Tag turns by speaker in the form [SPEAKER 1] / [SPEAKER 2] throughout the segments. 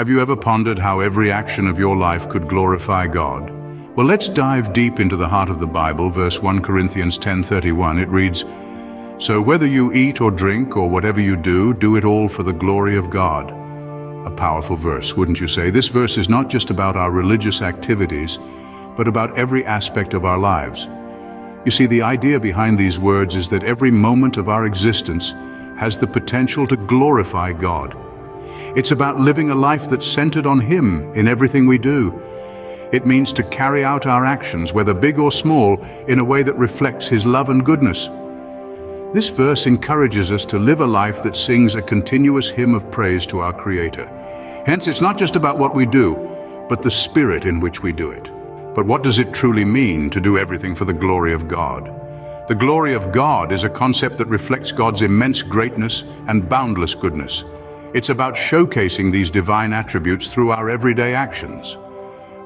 [SPEAKER 1] Have you ever pondered how every action of your life could glorify God? Well, let's dive deep into the heart of the Bible, verse 1 Corinthians 10:31. It reads, So whether you eat or drink or whatever you do, do it all for the glory of God. A powerful verse, wouldn't you say? This verse is not just about our religious activities, but about every aspect of our lives. You see, the idea behind these words is that every moment of our existence has the potential to glorify God. It's about living a life that's centered on Him in everything we do. It means to carry out our actions, whether big or small, in a way that reflects His love and goodness. This verse encourages us to live a life that sings a continuous hymn of praise to our Creator. Hence, it's not just about what we do, but the spirit in which we do it. But what does it truly mean to do everything for the glory of God? The glory of God is a concept that reflects God's immense greatness and boundless goodness. It's about showcasing these divine attributes through our everyday actions.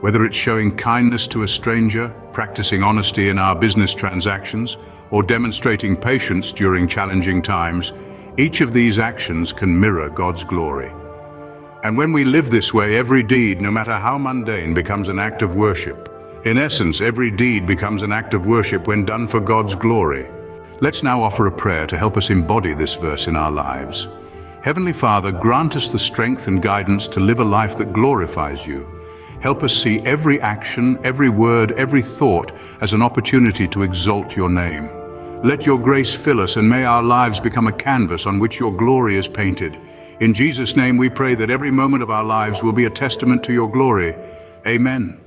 [SPEAKER 1] Whether it's showing kindness to a stranger, practicing honesty in our business transactions, or demonstrating patience during challenging times, each of these actions can mirror God's glory. And when we live this way, every deed, no matter how mundane, becomes an act of worship. In essence, every deed becomes an act of worship when done for God's glory. Let's now offer a prayer to help us embody this verse in our lives. Heavenly Father, grant us the strength and guidance to live a life that glorifies you. Help us see every action, every word, every thought as an opportunity to exalt your name. Let your grace fill us and may our lives become a canvas on which your glory is painted. In Jesus' name we pray that every moment of our lives will be a testament to your glory. Amen.